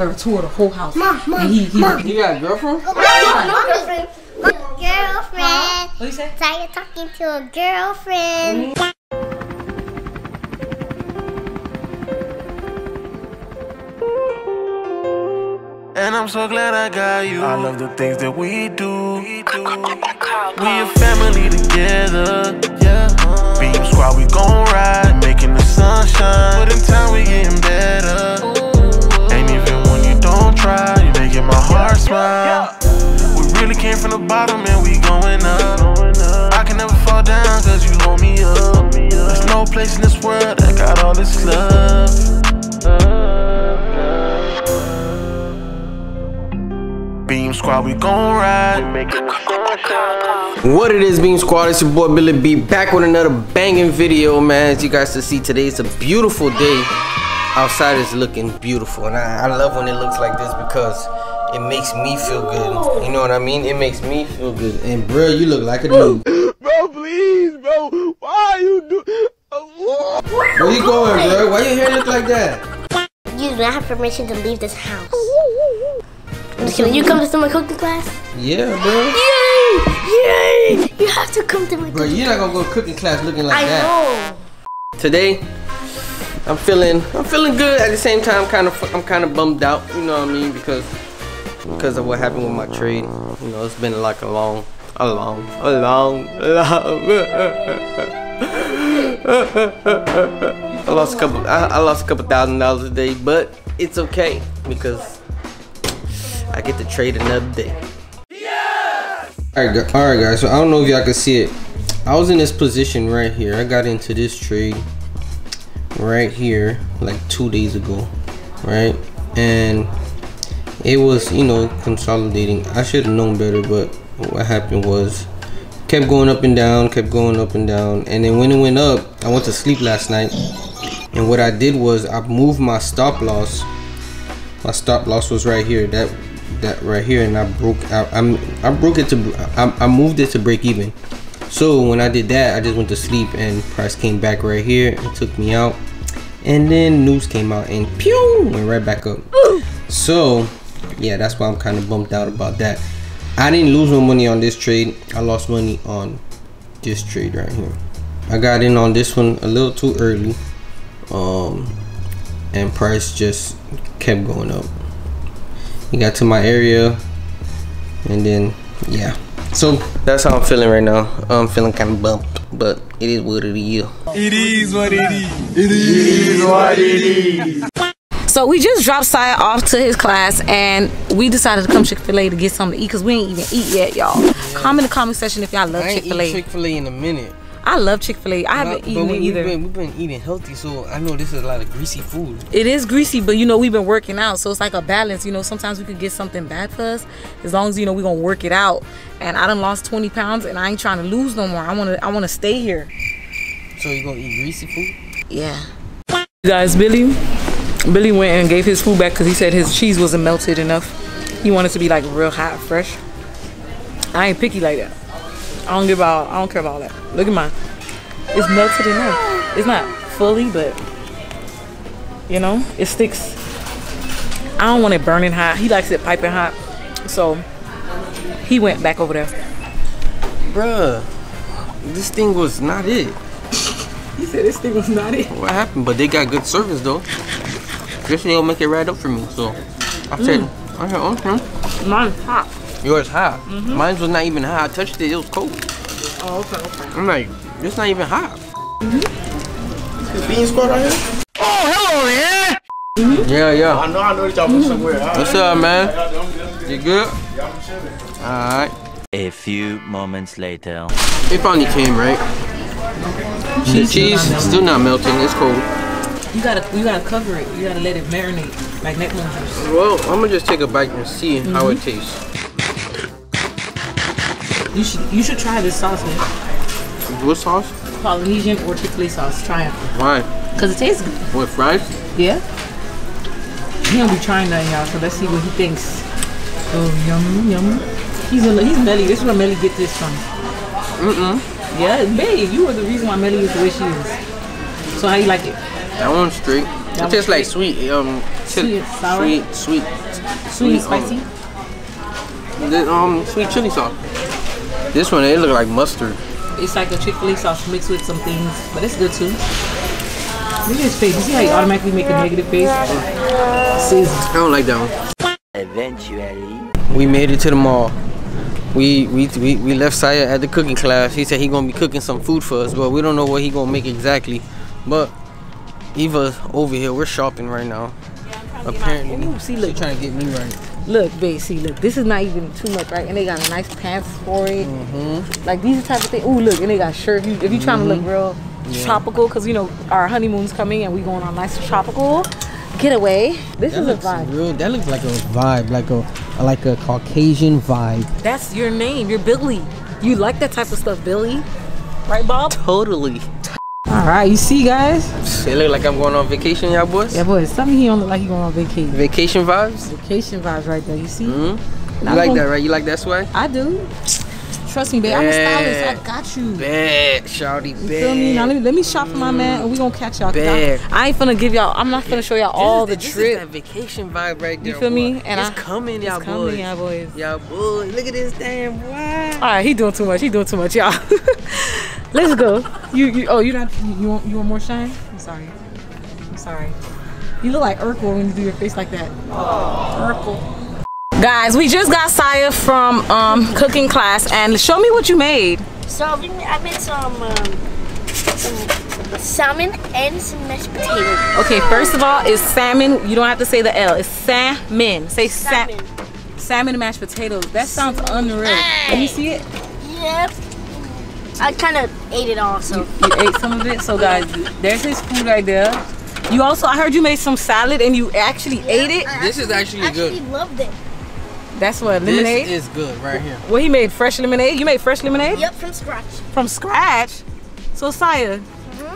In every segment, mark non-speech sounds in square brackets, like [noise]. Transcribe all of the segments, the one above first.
gave her a tour of the whole house. Mom, mom, and he, he, mom. he got a girlfriend? No, no girlfriend. Girlfriend. What you say? So you're talking to a girlfriend. Mm-hmm. And I'm so glad I got you. I love the things that we do. We, do. we a family together. Yeah. Beam squad, we gon' ride, making the sunshine. But in time, we getting better. There's place in this world that got all this love. Beam squad, we gon' ride. What it is, Beam Squad? It's your boy Billy B back with another banging video, man. As you guys can see today, it's a beautiful day. Outside is looking beautiful, and I, I love when it looks like this because it makes me feel good. You know what I mean? It makes me feel good. And bro, you look like a dude. [gasps] Bro, please, bro. Why are you do? Where you going, bro? Why your hair look like that? You do not have permission to leave this house. Can you come to my cooking class? Yeah, bro. Yay! Yay! You have to come to my class. Bro, you're not gonna go cooking class looking like I that. know. Today, I'm feeling, I'm feeling good. At the same time, kind of, I'm kind of bummed out. You know what I mean? Because, because of what happened with my trade. You know, it's been like a long, a long, a long, [laughs] long. I lost a couple, I, I lost a couple thousand dollars a day, but it's okay because I get to trade another day. All right, all right, guys. So I don't know if y'all can see it. I was in this position right here. I got into this trade right here like two days ago, right? And it was, you know, consolidating. I should have known better, but what happened was kept going up and down, kept going up and down, and then when it went up, I went to sleep last night. And what I did was I moved my stop loss. My stop loss was right here. That that right here, and I broke. I, I'm I broke it to. I, I moved it to break even. So when I did that, I just went to sleep, and price came back right here and took me out. And then news came out, and pew went right back up. So yeah, that's why I'm kind of bummed out about that. I didn't lose no money on this trade. I lost money on this trade right here. I got in on this one a little too early. Um, and price just kept going up. He got to my area, and then yeah. So that's how I'm feeling right now. I'm feeling kind of bumped, but it is what it is. It is what it is. It is what it is. So we just dropped Siah off to his class and we decided to come Chick-fil-A to get something to eat because we ain't even eat yet, y'all. Comment in the comment section if y'all love I Chick-fil-A. Chick-fil-A in a minute. I love Chick-fil-A. I haven't But eaten we, it either. We've been, we've been eating healthy, so I know this is a lot of greasy food. It is greasy, but you know we've been working out, so it's like a balance. You know, sometimes we could get something bad for us, as long as you know we're gonna work it out. And I done lost 20 pounds, and I ain't trying to lose no more. I wanna, I wanna stay here. So you gonna eat greasy food? Yeah. You guys, Billy, Billy went and gave his food back because he said his cheese wasn't melted enough. He wanted to be like real hot, fresh. I ain't picky like that. I don't give out. I don't care about all that. Look at mine. It's melted enough. It's not fully, but you know, it sticks. I don't want it burning hot. He likes it piping hot, so he went back over there. Bruh, this thing was not it. [laughs] He said this thing was not it. What happened? But they got good service though. This they'll make it right up for me. So I said, mm. I said, okay. Mine's hot. Yours hot. Mm-hmm. Mine was not even hot. I touched it. It was cold. Oh, okay, okay. I'm like, it's not even hot. The beam squad right here? Oh, hello, man. Mm-hmm. Yeah, yeah. I know, I know that y'all from somewhere. All right. What's up, man? You good? Alright. A few moments later. It finally came, right? The cheese still not melting. It's cold. You gotta, you gotta cover it. You gotta let it marinate like necklace juice. Well, I'm gonna just take a bite and see how it mm-hmm. tastes. You should, you should try this sauce, man. What sauce? Polynesian or Chick-fil-A sauce. Try it, Why? cause it tastes good. With fries? Yeah. He don't be trying that, y'all. So let's see what he thinks. Oh, yum, yum. He's a, he's Melly. This is where Melly get this from. Mm-mm. Yeah, babe, you are the reason why Melly is the way she is. So how you like it? That one's straight. That It tastes was like sweet. sweet, um, Sweet, sour? sweet, sweet, sweet, um, spicy. the, um, sweet chili sauce. This one, it look like mustard. It's like a Chick-fil-A sauce mixed with some things, but it's good too. Look at his face. You see how he automatically make a negative face? Sis. I don't like that one. Eventually. We made it to the mall. We we we, we left Siah at the cooking class. He said he gonna be cooking some food for us, but we don't know what he gonna make exactly. But Eva's over here. We're shopping right now. Apparently, Ooh, see, she look. trying to get me right. Look, babe, see, look. This is not even too much, right? And they got nice pants for it. Mm-hmm. Like these type of things. Ooh, look, and they got shirt. If you if you trying to look real tropical, cause you know our honeymoon's coming and we going on nice tropical getaway. This That is a looks vibe. real. That looks like a vibe, like a like a Caucasian vibe. That's your name. You're Billy. You like that type of stuff, Billy? Right, Bob? Totally. All right, you see, guys. It look like I'm going on vacation, y'all boys. Yeah, boy. Something he don't look like he going on vacation. Vacation vibes. Vacation vibes right there. You see? hmm You like that, right? You like that swag? I do. Trust me, babe. I'm a stylist. I got you. Bad, shawty, bad. You feel me? Now let me let me shop for my man, and we gonna catch y'all. 'cause I, Bad. I ain't finna give y'all. I'm not finna show y'all all the this is, drip. This is that vacation vibe right there. You feel me? boy. And it's I- coming, y'all boys. coming, y'all boys. Y'all boys. Look at this damn boy. All right, he doing too much. He doing too much, y'all. [laughs] Let's go. You, you oh you not you, you want you want more shine? I'm sorry. I'm sorry. You look like Urkel when you do your face like that. Urkel. Guys, we just got Siah from um, cooking class, and show me what you made. So I made some, um, some salmon and some mashed potatoes. Okay, first of all, it's salmon. You don't have to say the L. It's salmon. Say salmon. Salmon. Salmon and mashed potatoes. That sounds unreal. Can you see it. Yep. I kind of ate it all, so. You ate some of it. So guys, there's his food right there. You also, I heard you made some salad and you actually ate it. I This is actually actually good. loved it. That's what lemonade. This is good right here. Well, he made fresh lemonade. You made fresh lemonade Yep, from scratch. from scratch. So Siah,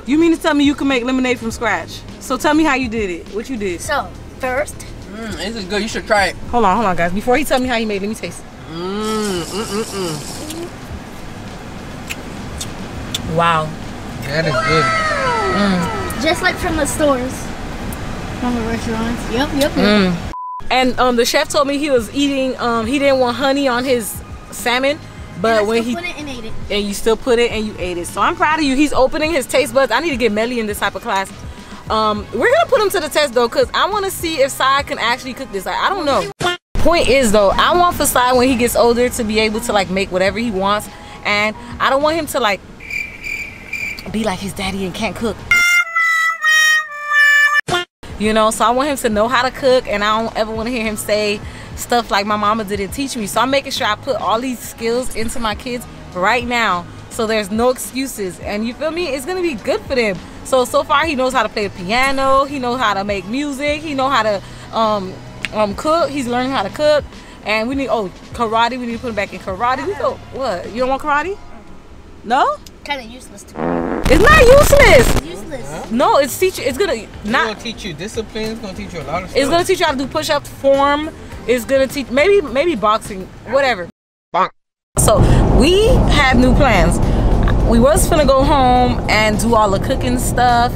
you mean to tell me you can make lemonade from scratch? So tell me how you did it. What you did? So, first, Mm, this is good. You should try it. Hold on, hold on, guys. Before he tell me how he made, it, let me taste. it. Mmm, mm, mm, mm. Wow. That is good. just like from the stores. From the restaurants. Yep, yep, yep. Mm. And um, the chef told me he was eating. Um, he didn't want honey on his salmon, but And I when still he put it and ate it. and you still put it and you ate it. So I'm proud of you. He's opening his taste buds. I need to get Melly in this type of class. Um, we're gonna put him to the test though, cause I want to see if Sai can actually cook this. Like, I don't know. Point is though, I want for Sai when he gets older to be able to like make whatever he wants, and I don't want him to like be like his daddy and can't cook. You know, so I want him to know how to cook, and I don't ever want to hear him say stuff like my mama didn't teach me. So I'm making sure I put all these skills into my kids right now, so there's no excuses. And you feel me? It's gonna be good for them. So so far, he knows how to play the piano. He knows how to make music. He know how to um um cook. He's learning how to cook. And we need oh karate. We need to put him back in karate. We go what? You don't want karate? No, Kind of useless to me. it's not useless. Useless. No, it's teach. It's gonna It's not. gonna teach you discipline. It's gonna teach you a lot of stuff. It's gonna teach you how to do push-ups, form. It's gonna teach maybe maybe boxing, whatever. Bonk. So we have new plans. We was finna go home and do all the cooking stuff.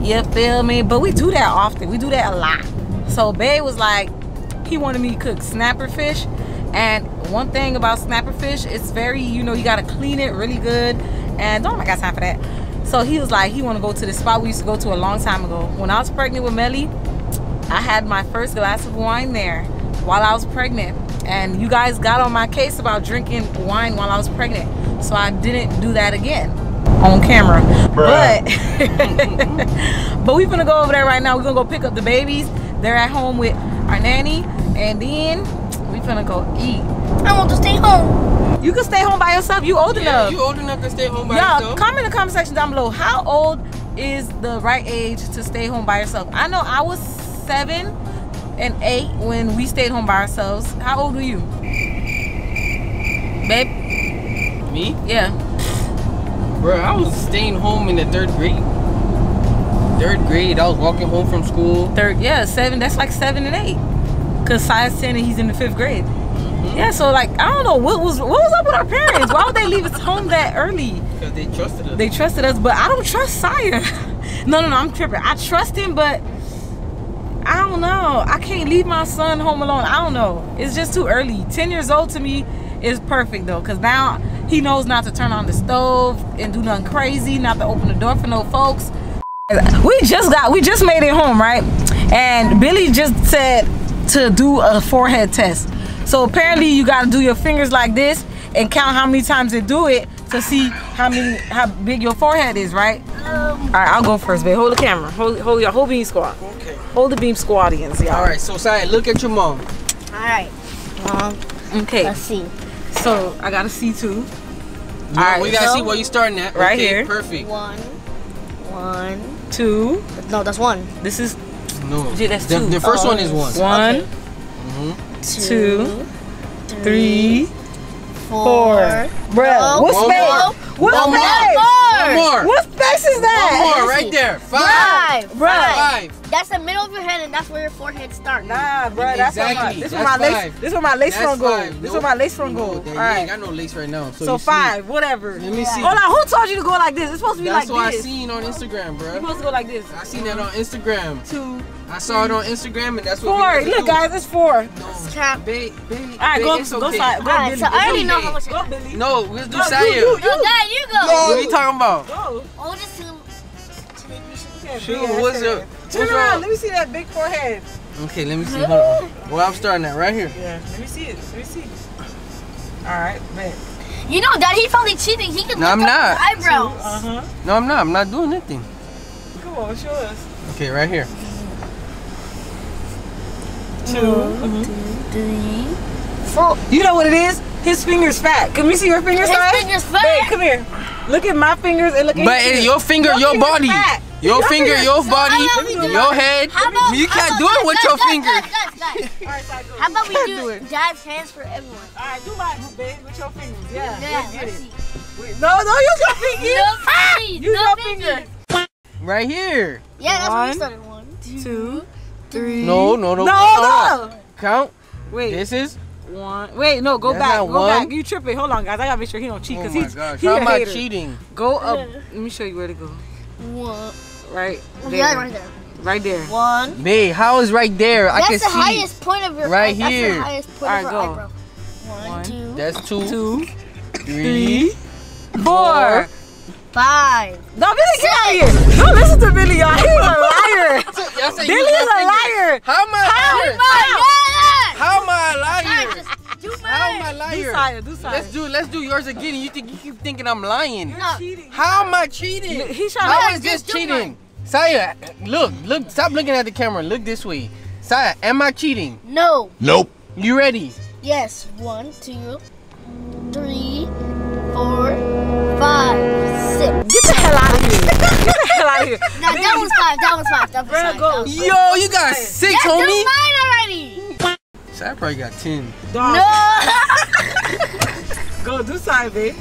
You feel me? But we do that often. We do that a lot. So Babe was like, he wanted me to cook snapper fish. And one thing about snapper fish, it's very, you know, you gotta clean it really good. And don't I got time for that. So he was like, he wanna go to the spot we used to go to a long time ago. When I was pregnant with Melly, I had my first glass of wine there while I was pregnant. And you guys got on my case about drinking wine while I was pregnant. So I didn't do that again on camera. But [laughs] but we're gonna go over there right now. We're gonna go pick up the babies. They're at home with our nanny. And then we're gonna go eat. I want to stay home. You can stay home by yourself. You old Yeah, enough. you old enough to stay home by Y'all, yourself. comment in the comment section down below. How old is the right age to stay home by yourself? I know I was seven and eight when we stayed home by ourselves. How old were you? Babe? Me, Yeah. bro, I was staying home in the third grade. Third grade, I was walking home from school. Third, yeah, seven. That's like seven and eight. Cause Si's ten and he's in the fifth grade. Yeah, so like I don't know what was what was up with our parents. Why would they leave us home that early? Because they trusted us. They trusted us, but I don't trust Siah. [laughs] no, no, no, I'm tripping. I trust him, but I don't know. I can't leave my son home alone. I don't know. It's just too early. 10 years old to me is perfect though, because now he knows not to turn on the stove and do nothing crazy, not to open the door for no folks. [laughs] We just got, we just made it home, right? And Billy just said to do a forehead test. So apparently you gotta do your fingers like this and count how many times they do it to see how many, how big your forehead is, right? All right, I'll go first, babe. Hold the camera. Hold, hold your whole beam squad. Okay. Hold the beam squadians, y'all. All right. So, Siah, look at your mom. Alright. Um, Okay. let's see. So I got a C two. You- right, we gotta so- see where you starting at. Right okay, here. Perfect. One. One. Two. No, that's one. This is No. Yeah, that's the, two. the first Oh. one is one. one, Okay. Two, three, four. Bro, Bruh, No. what One space? more. What One more. space? One more. What space is that? One more right there. Five. Five. Bruh. Five. That's the middle of your head, and that's where your forehead starts. Nah, bruh, that's my, Exactly. this where That's my lace. five. This where my lace That's front go. five. This Nope. where my lace front No, go. there- All You right. ain't got no lace right now. So, So you see. five, whatever. Let me see. Hold on, who told you to go like this? It's supposed to be That's like what I this. seen on Instagram, bro. You're supposed to go like this. I seen that on Instagram. Two, I saw it on Instagram, and that's what four. we Look, guys, it's four. Count. Babe, babe, All right, babe, go, it's go side. Go, Alright, Billy. so I already Go, know how much. Go, Billy. No, let's do No, Siah. you, you, No, Dad, you go. What are you talking about? Go. Oh, just two. Shoot, Yeah, what's that's your- it. what's Turn around. Let me see that big forehead. Okay, let me see. Hold on. Well, I'm starting at right here. Yeah, let me see it. Let me see. All right, bet. You know, Dad, he's probably cheating. He can No, look I'm up not. his eyebrows. Uh huh. No, I'm not. I'm not doing anything. Come on, show us. Okay, right here. Mm-hmm. Two. Three, four. You know what it is? His fingers fat. Can we see your fingers? His Sai? fingers fat? Babe, come here. Look at my fingers and look at But his it, your finger, your, fingers body, fat. your finger, fingers- your body, how about we do your it? head. About You can't about- do it with guys, your guys, finger. Guys, guys, guys. All right, How about we Do do it. Dad's hands for everyone? All right, do mine, babe, with your fingers. Yeah, Yeah, let's let's it. see. Wait, No, no, use your fingers. No fingers. Ah! Use no your fingers. fingers. Right here. Yeah, that's where One, we started. One, two, Two, three. No, no, no. No, no. no. Count. Wait, This is. one. Wait, no, go That's back. Go one. back. You tripping. Hold on, guys. I gotta make sure he don't cheat Oh because my he's gosh. he How am I cheating? Go up. Let me show you where to go. one. Right there. Yeah, right there. Right there. One. Babe, how is right there? I That's can the see. highest point of your Right that's here. the highest point Alright, of your go. eyebrow. One, One. two, That's two, Two, three. four. Five. No, Billy, get out of here. Don't listen to Billy, y'all. He's a liar. [laughs] Y'all say Billy is a liar. How am I a liar? How am I a yeah. liar? How am I mine. a Do liar? do side. Let's do let's do yours again. You think you keep thinking I'm lying? No. cheating. How am I cheating? He's trying How to. is this just do cheating? mine. Siah, look, look, stop looking at the camera. Look this way. Siah, am I cheating? No. Nope. You ready? Yes. One, two, three, four, out here. Now, that one's five. That one's five. That one's five. That was five. Yo, you got six, Yeah, do homie. mine already. Siah probably got ten. Dog, No. Go do side, babe.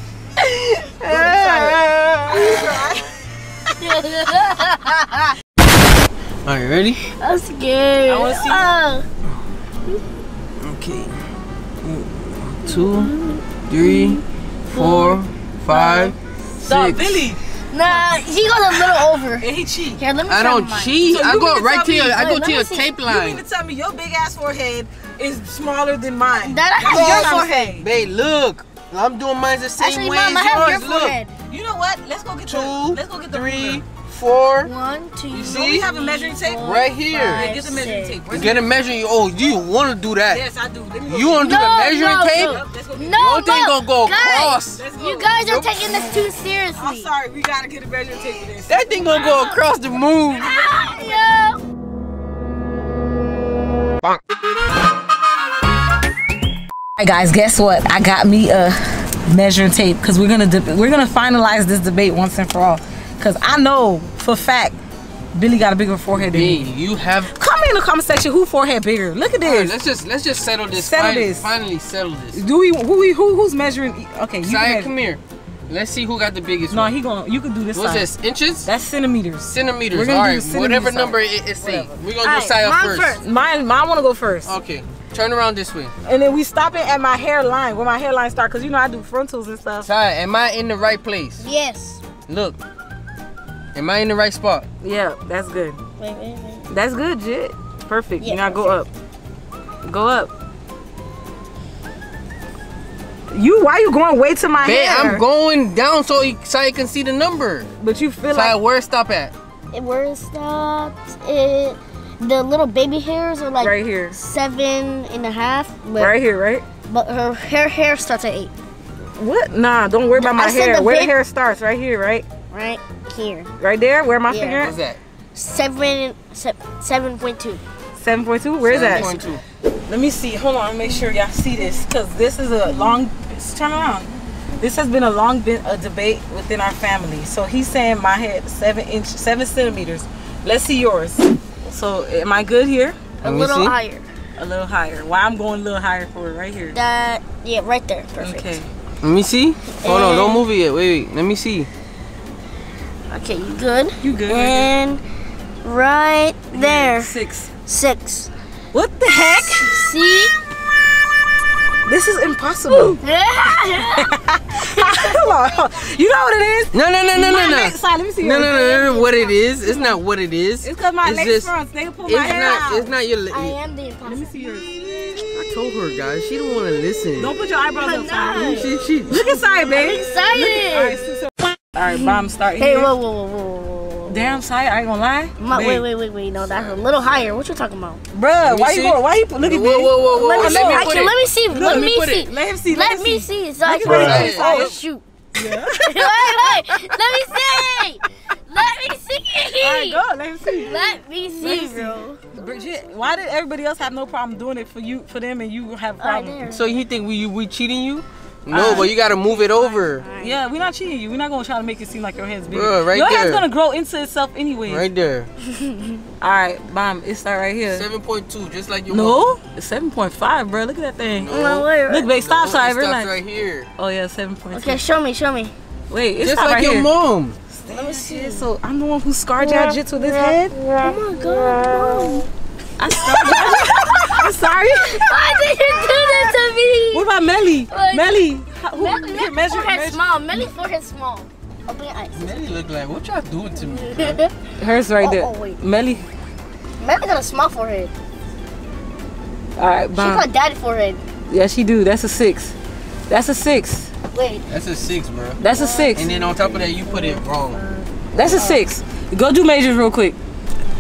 Are you ready? I'm scared. I wanna see. Oh. Okay. Two, three, four, five, Stop. Billy. Nah, he goes a little over. [laughs] And he cheat. Here, let me I don't mine. cheat. So I go mean to right tell to me- your. I go to your see. tape You mean to tell me your big ass forehead is smaller than mine? That I have your trying forehead. Babe, look. I'm doing mine the same Actually, way Mom, I as have your yours. Look. forehead. You know what? Let's go get the. Two, Let's go get the three, ruler. Four. One, two, You Don't we have a measuring tape? Right here. Yeah, get the measuring tape. Where's Get a measuring. Oh, you want to do that? Yes, I do. Let me go You want to do the measuring no, tape? no. Yep, let's go get No, Your thing gonna go across. Let's go. You guys are taking this too seriously. I'm sorry. We gotta get a measuring tape for this. That thing gonna go across the moon. Ah, no. Alright guys, guess what? I got me a measuring tape because we're gonna we're gonna finalize this debate once and for all. Cause I know for fact Billy got a bigger forehead than Hey, me. you have. Comment in the comment section who forehead bigger. Look at All right, this. let's just let's just settle this. Settle finally, this. Finally settle this. Do we who we who who's measuring? Okay, you can come here. Let's see who got the biggest No, one. he gonna you can do this. What's side. this? Inches? That's centimeters. Centimeters. We're gonna All do right. the Whatever centimeter number side. it, it say. We're gonna Alright, do Siah mine first. first. Mine, mine want to go first, Okay. Turn around this way. and then we stop it at my hairline where my hairline start, cause you know I do frontals and stuff. Siah, am I in the right place? Yes. Look. Am I in the right spot? Yeah, that's good. Wait, wait, wait. That's good, Jit. Perfect. Yeah, now go up. Go up. You why you going way to my Babe, hair? I'm going down so you, so I can see the number. But you feel So I like where it stop at? It where it stops. It the little baby hairs are like right here. seven and a half. But, Right here, right? but her hair hair starts at eight. What? Nah, don't worry about my I hair. Where the hair starts, right here, right? Right here. Right there, where my Yeah. finger What's at? that? Seven se- seven point two. 7.2? Where is that? 7.2. Let me see. Hold on, make sure y'all see this, cause this is a long. Turn around. This has been a long been a debate within our family. So he's saying my head seven inch, seven centimeters. Let's see yours. So am I good here? A little see. higher. A little higher. Why I'm going a little higher for it right here. That yeah, right there. Perfect. Okay. Let me see. Hold on, don't move it yet. Wait, wait. Let me see. Okay, you good? You good? And right there, Six. six. What the heck? See? This is impossible. [laughs] Hold on. You know what it is? No, no, no, no, no, My no. neck side, let me see No, yours. no, no, no, no. What it is? It's not what it is. It's because my It's legs just- fronts. They can pull It's my hair not. out. It's not your. I I am the impossible. see yours. told her, guys. She don't want to listen. Don't put your eyebrows up. She, she, Look inside, babe. excited. All right, so, so- all right, mom, mm-hmm. start Hey, here. whoa, whoa, whoa, whoa, whoa, whoa. Damn, Sai, I ain't gonna lie. My, Babe. wait, wait, wait, wait. No, that's a little higher. What you talking about? Bruh, me why you going? Why you put, look Whoa, at whoa, me? whoa, whoa, Let whoa. me, Let me I put can, it. let me see. Look, let let me me put see. it. Let him see. Let me see. So I Look can at my see. side. Oh shoot. [laughs] wait, wait. Let me see. Let me see. All right, go. Let him see. Let me see, Let me see. bro. Bridget, why did everybody else have no problem doing it for you, for them, and you have oh, a All right, problem? there. So you think we we cheating you? No, Alright. but you gotta move it over. Yeah, we're not cheating you. We're not gonna try to make it seem like your head's big. Bruh, right your head's gonna grow into itself anyway. Right there. [laughs] All right, mom, It's start right here. Seven point two, just like your No, it's seven point five, bro. Look at that thing. mom. No, wait, wait. Look, babe, stop, no, Sai. it We're like, right here. oh yeah, seven point Okay, show me, show me. Wait, it's Just like right your here. mom. Let me see. So I'm the one who scarred y'all jits with his head. Oh my god, mom. I scarred y'all. I'm sorry. [laughs] Why did you do that to me? What about Melly? Like- Melly, who, Melly, Melly measure, forehead measure. small. Melly forehead small. Open your eyes. Melly look like what y'all doing to me? [laughs] Hers right Oh, there. oh, wait. Melly. Melly got a small forehead. All right, She bomb. got daddy forehead. Yeah, she do. That's a six. That's a six. Wait, That's a six, bro. That's a six. And then on top of that, you put it wrong. That's a six. Go do majors real quick.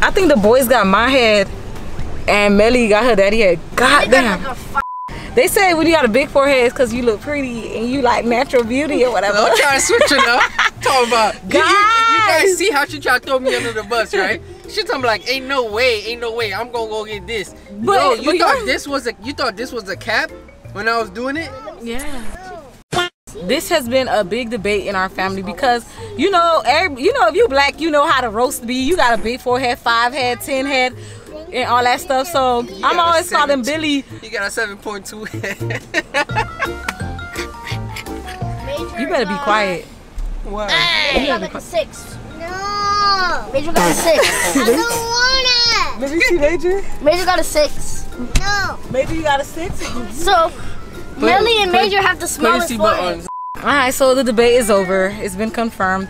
I think the boys got my head and Melly got her daddy head. God they damn. like They say when you got a big forehead, it's because you look pretty and you like natural beauty or whatever. I'm trying to switch it up. [laughs] Talking about you, you, you Guys! guys see how she tried to throw me under the bus, right? She talking like, ain't no way, ain't no way, I'm gonna go get this. But- Yo, you but thought this was a you thought this was a cap when I was doing it? Yeah. This has been a big debate in our family because you know, every, you know, if you black, you know how to roast be. You got a big forehead, five head, ten head, and all that stuff. So I'm always calling Billy. You got a seven point two You better be got- quiet. Wow. Major got like a six. No. Major got a six. [laughs] I don't want Let me see, Major. Major got a six. No. Major, you got a six. So, Melly and Major have the Put smallest seatbelt All right, so the debate is over. It's been confirmed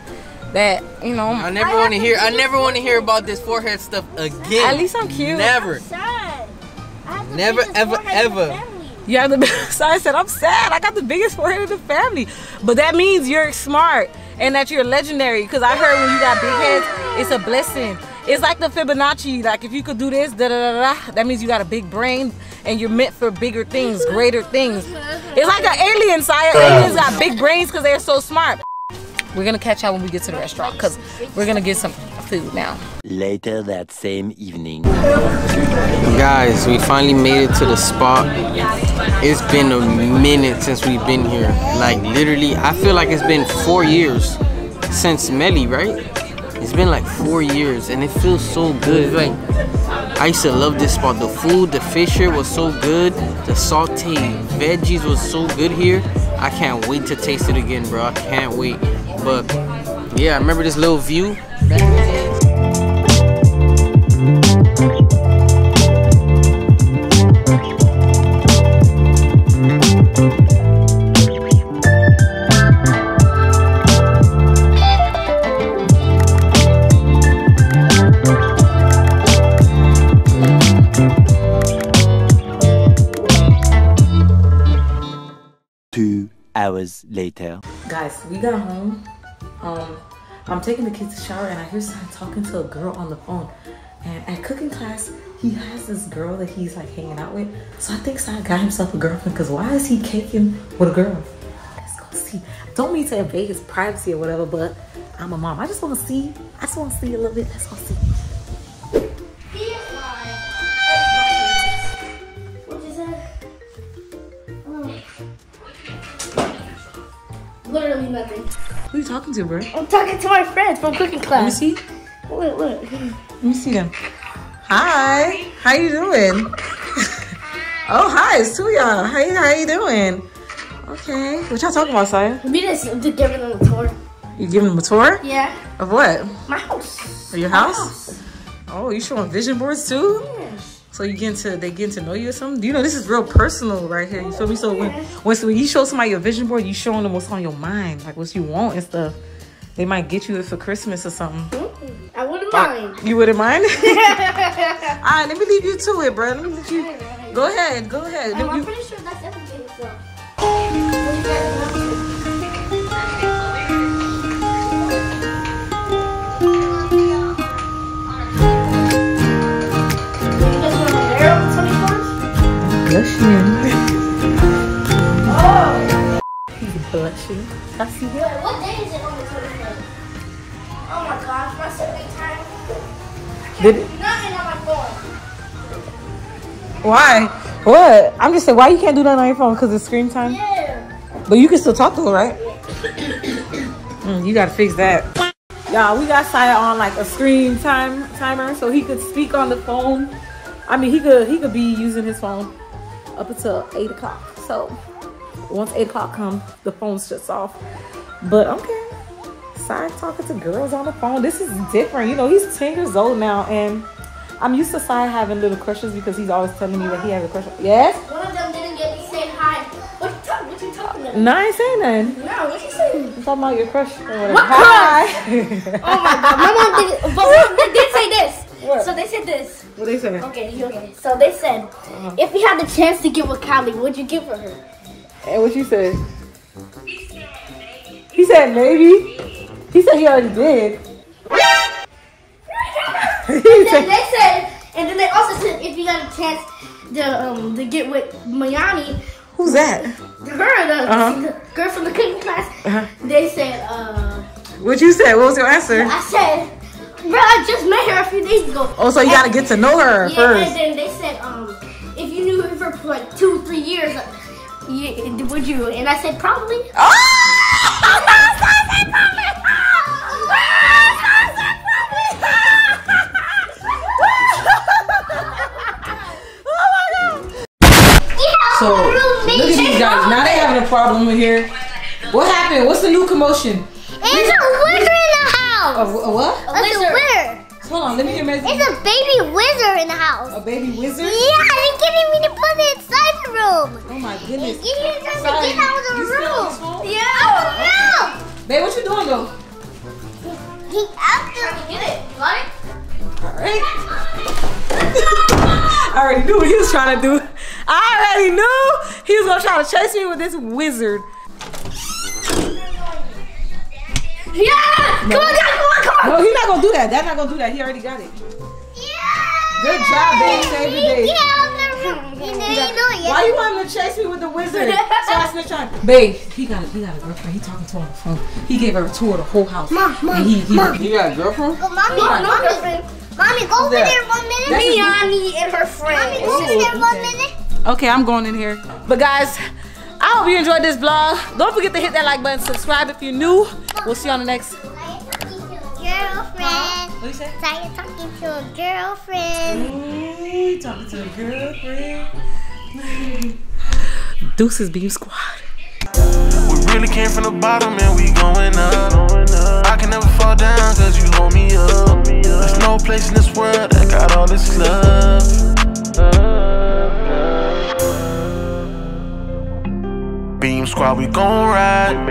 that you know. I never want to hear. I never want to hear about this forehead stuff again. At least I'm cute. Never. I have the Never, ever, forehead in the ever. family. You have the. [laughs] So I said I'm sad. I got the biggest forehead in the family, but that means you're smart and that you're legendary. Because I heard when you got big heads, it's a blessing. It's like the Fibonacci. Like if you could do this, da da da da, that means you got a big brain and you're meant for bigger things, greater things. It's like an alien, Siah. Aliens got big brains because they're so smart. We're gonna catch y'all when we get to the restaurant because we're gonna get some food now. Later that same evening. Guys, we finally made it to the spot. It's been a minute since we've been here. Like literally, I feel like it's been four years since Melly, right? It's been like four years and it feels so good. It's like I used to love this spot. The food, the fish here was so good. The sauteed veggies was so good here. I can't wait to taste it again, bro. I can't wait. But yeah, I remember this little view. hours later. Guys, we got home. Um, I'm taking the kids to shower and I hear someone [laughs] talking to a girl on the phone. And at cooking class, he has this girl that he's like hanging out with. So I think Sai got himself a girlfriend because why is he caking with a girl? Let's go see. Don't mean to invade his privacy or whatever, but I'm a mom. I just want to see. I just want to see a little bit. Let's go see. Talking to, bro? I'm talking to my friends from cooking class. Let me see. Look, look. Let me see them. Hi, how you doing? [laughs] oh, hi, it's Tuya. Hey, how you doing? Okay, what y'all talking about, Siah? We just give them a tour. You giving them a tour Yeah. of what? My house. Of your My house? Oh, you showing vision boards too? Yes. So you getting to they getting to know you or something? You know this is real personal right here. You feel me? So when when, so when you show somebody your vision board, you showing them what's on your mind, like what you want and stuff. They might get you it for Christmas or something. Mm-hmm. I wouldn't uh, mind. You wouldn't mind? [laughs] All right, let me leave you to it, bro. Let me let you. Go ahead, go ahead. Um, I'm, I'm you- pretty sure that's Blushing. Oh. He's blushing. I see Wait, what day is it on the 24th? Oh my gosh, my sleeping time. Did it, Nothing on my phone. why? What? I'm just saying, why you can't do that on your phone? Because it's screen time? Yeah. But you can still talk to her, right? [clears throat] Mm, you gotta fix that. Y'all, we got Siah on like a screen time timer so he could speak on the phone. I mean, he could he could be using his phone up until eight o'clock. So once eight o'clock comes, the phone shuts off. But okay, Siah talking to girls on the phone. This is different. You know, he's ten years old now, and I'm used to Siah having little crushes because he's always telling me that he has a crush. Yes. One of them didn't get me saying hi. What you, talk, what you talking about? No, I ain't saying nothing. No, what you saying? You talking about your crush or whatever. What Hi. Oh my god, my mom did but mom, did say this. What? So they said this. what they say? Okay, you okay. So they said, if you had the chance to give with Kylie, what would you give for her? And what you said? He said maybe. He said he already did. he [laughs] And then said, [laughs] they said, and then they also said, if you got a chance to um to get with Mayani, Who's that? her the, Uh-huh. the girl from the cooking class, Uh-huh. they said, uh, What you said? What was your answer? I said, bro, I just met her a few days ago. Oh, so you gotta get to know her Yeah, first. and then they said, um, if you knew her for like two, three years, you, would you? And I said, probably. [laughs] Oh! So look at these guys. Now they having a problem in here. What happened? What's the new commotion? It's a wizard in the A, a what? It's a wizard. Hold on, let me get my It's a baby wizard in the house. a baby wizard. Yeah, they getting me to put it inside the room. Oh my goodness. You need to get out of the you still on this room. phone? Yeah. Babe, what you doing though? don't know. He after get it. You want it? Alright. [laughs] I already knew what he was trying to do. I already knew he was gonna try to chase me with this wizard. Yeah. Come on, guys. Come on, come on. No, he's not gonna do that. That's not gonna do that. He already got it. Yeah. Good job, babe. Save the day. Get out of the room. You know it. Why you want him to chase me with the wizard? so I snitch on. Babe, he got a he got a girlfriend. He talking to her on the phone. He gave her a tour of the whole house. Mom, mom, and he, he, mom. You got a girlfriend? Go, mommy, No, no mommy, girlfriend. mommy, go over that? there one minute. That's his- Miani and her friend. Mommy, go over there one minute. Okay, I'm going in here. But guys, I hope you enjoyed this vlog. Don't forget to hit that like button, subscribe if you're new. We'll see you on the next. Girlfriend. What you say? Siah talking to a girlfriend. Ooh, talking to a girlfriend. [laughs] Deuces Beam Squad. We really came from the bottom and we going up. I can never fall down cause you hold me up. There's no place in this world that got all this love. Beam squad, we gon' ride.